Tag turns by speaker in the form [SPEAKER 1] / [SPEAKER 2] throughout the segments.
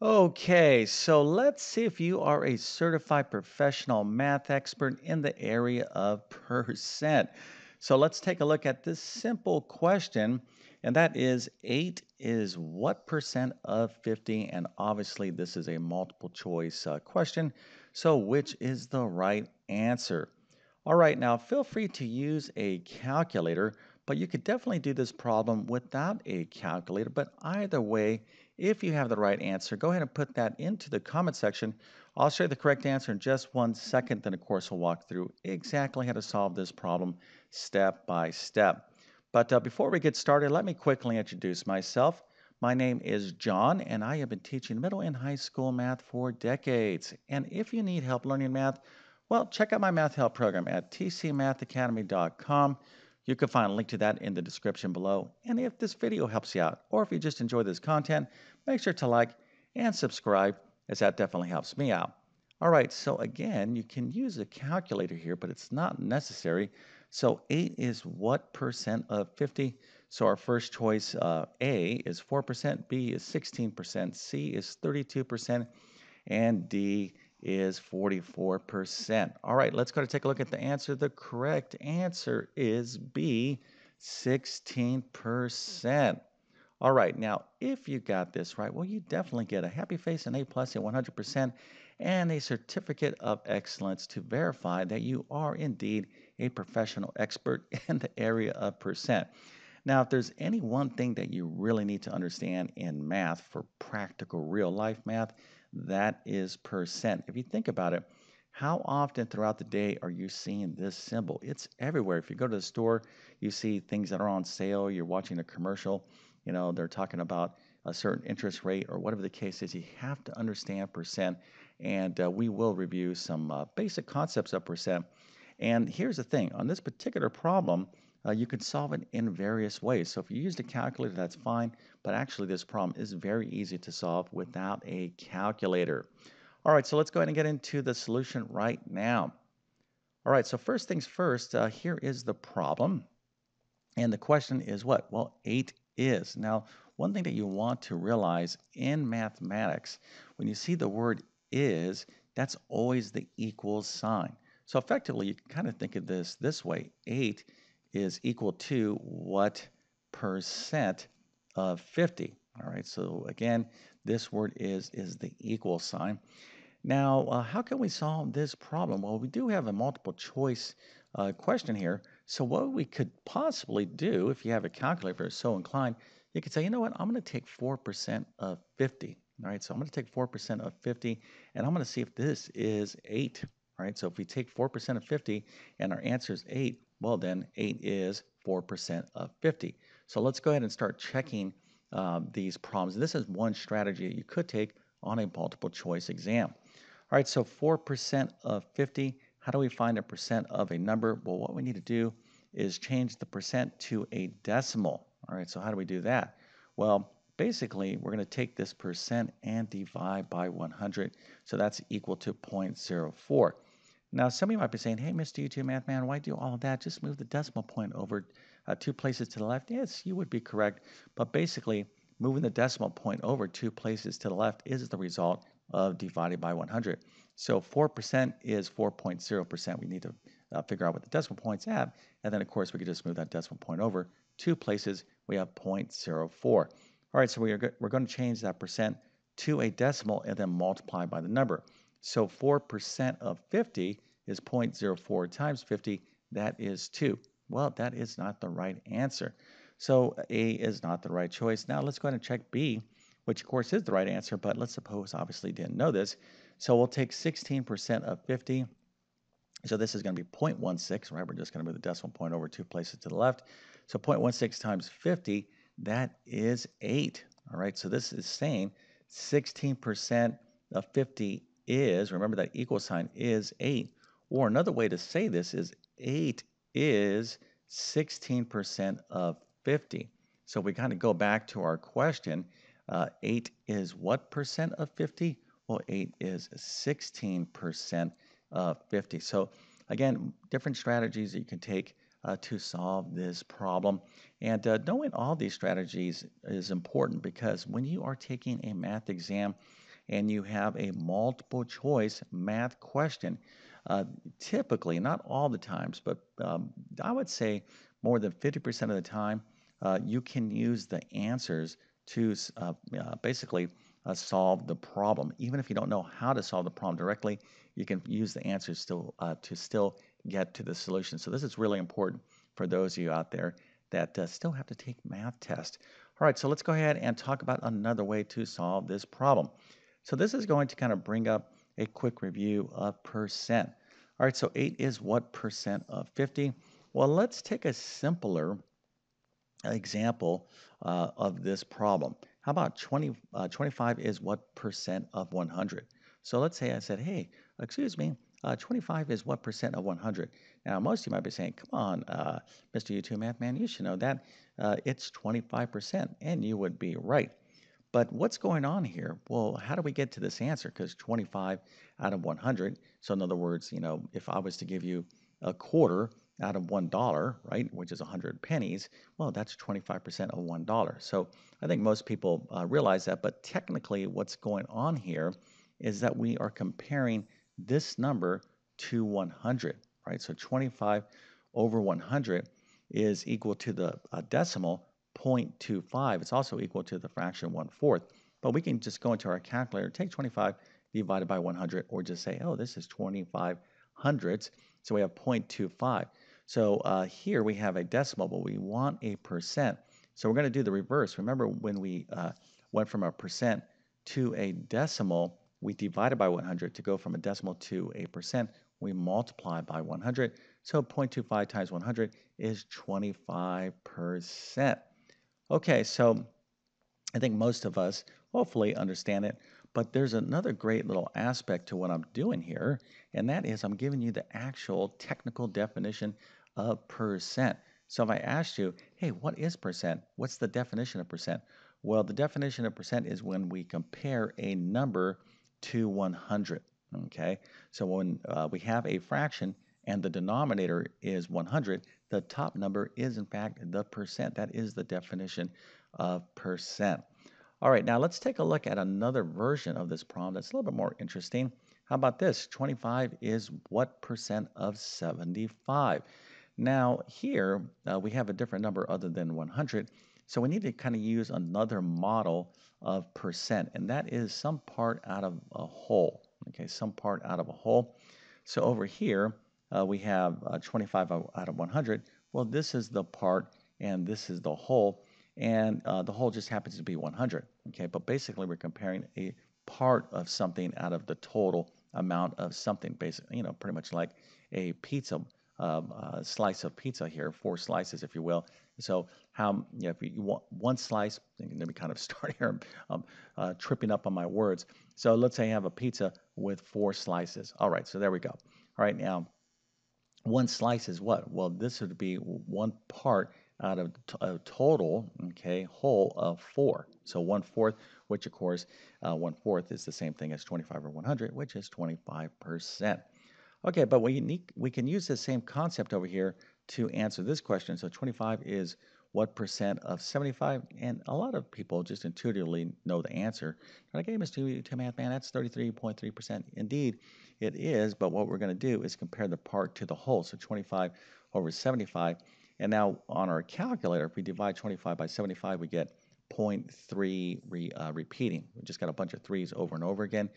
[SPEAKER 1] Okay, so let's see if you are a certified professional math expert in the area of percent. So let's take a look at this simple question, and that is 8 is what percent of 50? And obviously, this is a multiple choice uh, question. So, which is the right answer? All right, now feel free to use a calculator, but you could definitely do this problem without a calculator. But either way, if you have the right answer, go ahead and put that into the comment section. I'll show you the correct answer in just one second. Then, of course, we'll walk through exactly how to solve this problem step by step. But uh, before we get started, let me quickly introduce myself. My name is John, and I have been teaching middle and high school math for decades. And if you need help learning math, well, check out my math help program at tcmathacademy.com. You can find a link to that in the description below. And if this video helps you out, or if you just enjoy this content, make sure to like and subscribe, as that definitely helps me out. All right, so again, you can use a calculator here, but it's not necessary. So 8 is what percent of 50? So our first choice, uh, A, is 4%, B is 16%, C is 32%, and D is 44%. All right, let's go to take a look at the answer. The correct answer is B, 16%. All right, now if you got this right, well, you definitely get a happy face, an A plus, a 100%, and a certificate of excellence to verify that you are indeed a professional expert in the area of percent. Now, if there's any one thing that you really need to understand in math for practical real life math, that is percent. If you think about it, how often throughout the day are you seeing this symbol? It's everywhere. If you go to the store, you see things that are on sale, you're watching a commercial, you know, they're talking about a certain interest rate or whatever the case is. You have to understand percent, and uh, we will review some uh, basic concepts of percent. And here's the thing on this particular problem, uh, you can solve it in various ways. So if you used a calculator, that's fine, but actually this problem is very easy to solve without a calculator. All right, so let's go ahead and get into the solution right now. All right, so first things first, uh, here is the problem. And the question is what? Well, 8 is. Now, one thing that you want to realize in mathematics, when you see the word is, that's always the equal sign. So effectively, you can kind of think of this this way. 8 is equal to what percent of 50. All right, so again, this word is is the equal sign. Now, uh, how can we solve this problem? Well, we do have a multiple choice uh, question here. So what we could possibly do, if you have a calculator or so inclined, you could say, you know what, I'm going to take 4% of 50. All right, so I'm going to take 4% of 50, and I'm going to see if this is 8. All right, so if we take 4% of 50 and our answer is 8, well, then 8 is 4% of 50. So let's go ahead and start checking um, these problems. This is one strategy you could take on a multiple choice exam. All right, so 4% of 50, how do we find a percent of a number? Well, what we need to do is change the percent to a decimal. All right, so how do we do that? Well, basically, we're going to take this percent and divide by 100. So that's equal to 0.04. Now, some of you might be saying, hey, Mr. YouTube Math Man, why do all of that? Just move the decimal point over uh, two places to the left. Yes, you would be correct. But basically, moving the decimal point over two places to the left is the result of divided by 100. So 4% is 4.0%. We need to uh, figure out what the decimal point's at. And then, of course, we could just move that decimal point over two places. We have 0.04. All right, so we are we're going to change that percent to a decimal and then multiply by the number. So 4% of 50 is 0.04 times 50. That is 2. Well, that is not the right answer. So A is not the right choice. Now let's go ahead and check B, which of course is the right answer, but let's suppose obviously didn't know this. So we'll take 16% of 50. So this is going to be 0.16, right? We're just going to move the decimal point over two places to the left. So 0.16 times 50, that is 8. All right, so this is saying 16% of 50 is, remember that equal sign is 8. Or another way to say this is 8 is 16% of 50. So we kind of go back to our question. Uh, 8 is what percent of 50? Well, 8 is 16% of 50. So again, different strategies that you can take uh, to solve this problem. And uh, knowing all these strategies is important because when you are taking a math exam, and you have a multiple choice math question. Uh, typically, not all the times, but um, I would say more than 50% of the time, uh, you can use the answers to uh, basically uh, solve the problem. Even if you don't know how to solve the problem directly, you can use the answers still uh, to still get to the solution. So this is really important for those of you out there that uh, still have to take math tests. All right, so let's go ahead and talk about another way to solve this problem. So this is going to kind of bring up a quick review of percent. All right, so 8 is what percent of 50? Well, let's take a simpler example uh, of this problem. How about 20, uh, 25 is what percent of 100? So let's say I said, hey, excuse me, uh, 25 is what percent of 100? Now, most of you might be saying, come on, uh, Mr. YouTube Math Man, you should know that. Uh, it's 25%, and you would be right. But what's going on here? Well, how do we get to this answer? Because 25 out of 100, so in other words, you know, if I was to give you a quarter out of $1, right, which is 100 pennies, well, that's 25% of $1. So I think most people uh, realize that, but technically what's going on here is that we are comparing this number to 100, right? So 25 over 100 is equal to the uh, decimal 0.25. It's also equal to the fraction 1 fourth. But we can just go into our calculator, take 25 divided by 100, or just say, oh, this is 25 hundredths. So we have 0.25. So uh, here we have a decimal, but we want a percent. So we're going to do the reverse. Remember when we uh, went from a percent to a decimal, we divided by 100 to go from a decimal to a percent. We multiply by 100. So 0.25 times 100 is 25%. Okay, so I think most of us hopefully understand it, but there's another great little aspect to what I'm doing here, and that is I'm giving you the actual technical definition of percent. So if I asked you, hey, what is percent? What's the definition of percent? Well, the definition of percent is when we compare a number to 100. Okay, so when uh, we have a fraction and the denominator is 100, the top number is in fact the percent. That is the definition of percent. All right, now let's take a look at another version of this problem that's a little bit more interesting. How about this? 25 is what percent of 75? Now here uh, we have a different number other than 100, so we need to kind of use another model of percent, and that is some part out of a whole. Okay, some part out of a whole. So over here, uh, we have uh, 25 out of 100. Well, this is the part, and this is the whole, and uh, the whole just happens to be 100. Okay, but basically we're comparing a part of something out of the total amount of something, basically, you know, pretty much like a pizza um, uh, slice of pizza here, four slices, if you will. So how you know, if you want one slice, let me kind of start here. I'm uh, tripping up on my words. So let's say I have a pizza with four slices. All right, so there we go. All right, now one slice is what? Well, this would be one part out of a total, okay, whole of four. So one fourth, which of course, uh, one fourth is the same thing as 25 or 100, which is 25%. Okay, but we, need, we can use the same concept over here to answer this question. So 25 is what percent of 75? And a lot of people just intuitively know the answer. Like, hey, Mr. Tim Math Man, that's 33.3%. Indeed, it is, but what we're going to do is compare the part to the whole. So 25 over 75. And now on our calculator, if we divide 25 by 75, we get 0.3 re, uh, repeating. We just got a bunch of threes over and over again.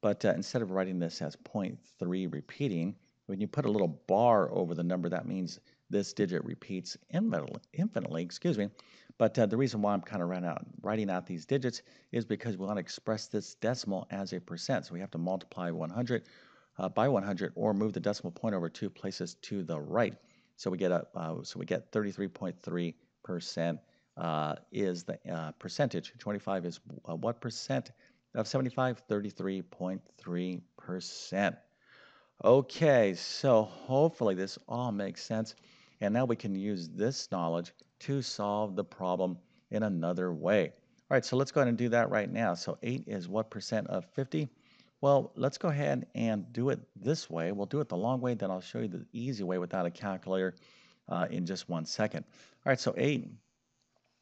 [SPEAKER 1] But uh, instead of writing this as 0.3 repeating, when you put a little bar over the number, that means this digit repeats infinitely, excuse me. But uh, the reason why I'm kind of out, writing out these digits is because we want to express this decimal as a percent. So we have to multiply 100 uh, by 100 or move the decimal point over two places to the right. So we get a uh, so we get 33.3 percent uh, is the uh, percentage. 25 is uh, what percent of 75? 33.3%. Okay, so hopefully this all makes sense. And now we can use this knowledge to solve the problem in another way. All right, so let's go ahead and do that right now. So 8 is what percent of 50? Well, let's go ahead and do it this way. We'll do it the long way, then I'll show you the easy way without a calculator uh, in just one second. All right, so 8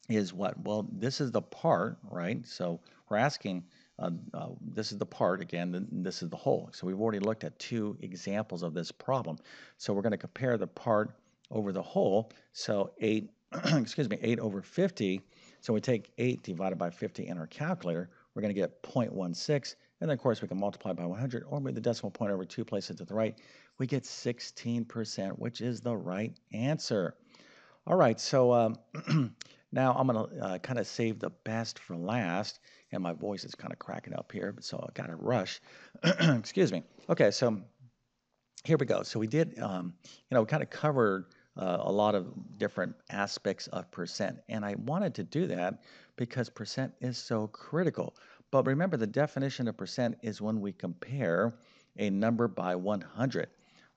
[SPEAKER 1] is what? Well, this is the part, right? So we're asking uh, uh, this is the part again, this is the whole. So we've already looked at two examples of this problem. So we're going to compare the part over the whole. So 8, excuse me, 8 over 50. So we take 8 divided by 50 in our calculator. We're going to get 0.16. And then, of course, we can multiply by 100 or move the decimal point over two places to the right. We get 16%, which is the right answer. All right, so um, now I'm going to uh, kind of save the best for last. And my voice is kind of cracking up here, so I got to rush. Excuse me. Okay, so here we go. So we did, um, you know, we kind of covered uh, a lot of different aspects of percent. And I wanted to do that because percent is so critical. But remember, the definition of percent is when we compare a number by 100.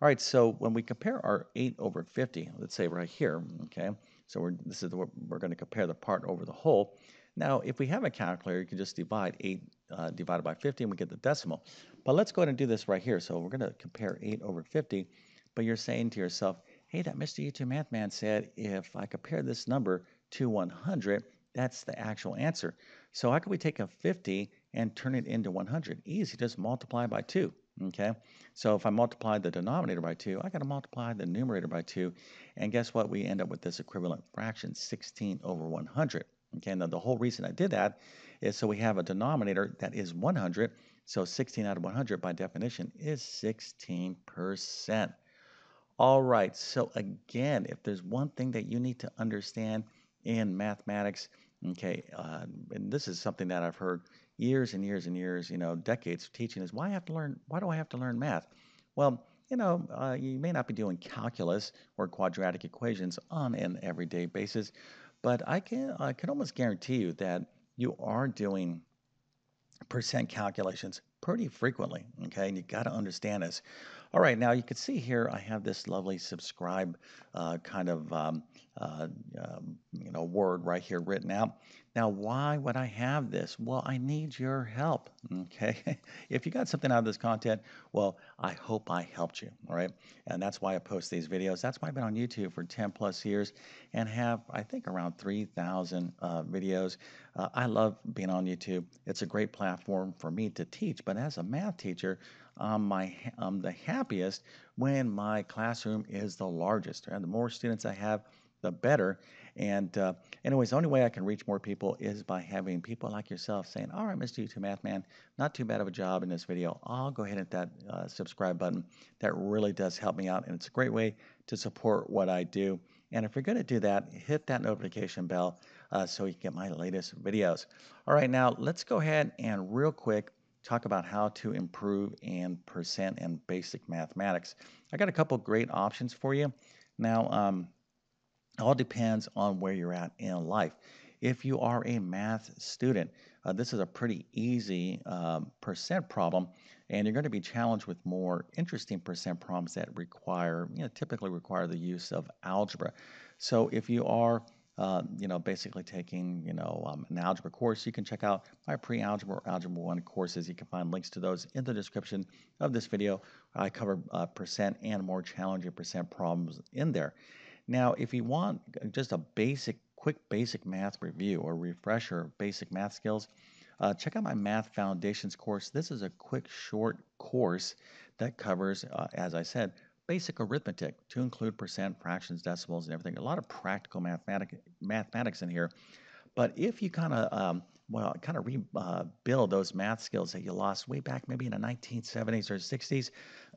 [SPEAKER 1] All right, so when we compare our 8 over 50, let's say right here, okay, so we're, this is the, we're going to compare the part over the whole. Now, if we have a calculator, you can just divide 8 uh, divided by 50 and we get the decimal. But let's go ahead and do this right here. So we're going to compare 8 over 50, but you're saying to yourself, hey, that Mr. YouTube Math Man said if I compare this number to 100, that's the actual answer. So how can we take a 50 and turn it into 100? Easy, just multiply by 2. Okay, so if I multiply the denominator by 2, I got to multiply the numerator by 2. And guess what? We end up with this equivalent fraction, 16 over 100. Okay, now the whole reason I did that is so we have a denominator that is 100. So 16 out of 100 by definition is 16%. All right, so again, if there's one thing that you need to understand in mathematics, okay, uh, and this is something that I've heard years and years and years, you know, decades of teaching is why I have to learn, why do I have to learn math? Well, you know, uh, you may not be doing calculus or quadratic equations on an everyday basis, but I can I can almost guarantee you that you are doing percent calculations pretty frequently. Okay, and you got to understand this. All right, now you can see here I have this lovely subscribe uh, kind of um, uh, um, you know word right here written out. Now, why would I have this? Well, I need your help. Okay, if you got something out of this content, well, I hope I helped you. All right, and that's why I post these videos. That's why I've been on YouTube for 10 plus years and have I think around 3,000 uh, videos. Uh, I love being on YouTube. It's a great platform for me to teach, but as a math teacher, um, my, I'm the happiest when my classroom is the largest. And the more students I have, the better. And uh, anyways, the only way I can reach more people is by having people like yourself saying, all right, Mr. YouTube Math Man, not too bad of a job in this video. I'll go ahead and hit that uh, subscribe button. That really does help me out. And it's a great way to support what I do. And if you're going to do that, hit that notification bell uh, so you get my latest videos. All right, now let's go ahead and real quick talk about how to improve in percent and basic mathematics. I got a couple great options for you. Now, um, all depends on where you're at in life. If you are a math student, uh, this is a pretty easy um, percent problem, and you're going to be challenged with more interesting percent problems that require, you know, typically require the use of algebra. So if you are uh, you know, basically taking, you know, um, an algebra course, you can check out my pre-algebra or algebra 1 courses. You can find links to those in the description of this video. I cover uh, percent and more challenging percent problems in there. Now, if you want just a basic, quick basic math review or refresher basic math skills, uh, check out my Math Foundations course. This is a quick, short course that covers, uh, as I said, basic arithmetic to include percent, fractions, decimals, and everything. A lot of practical mathematic, mathematics in here. But if you kind of, um, well, kind of rebuild uh, those math skills that you lost way back maybe in the 1970s or 60s,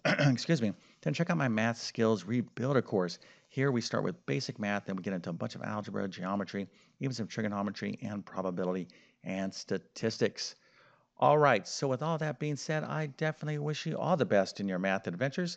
[SPEAKER 1] excuse me, then check out my Math Skills Rebuilder course. Here we start with basic math, then we get into a bunch of algebra, geometry, even some trigonometry and probability and statistics. All right, so with all that being said, I definitely wish you all the best in your math adventures.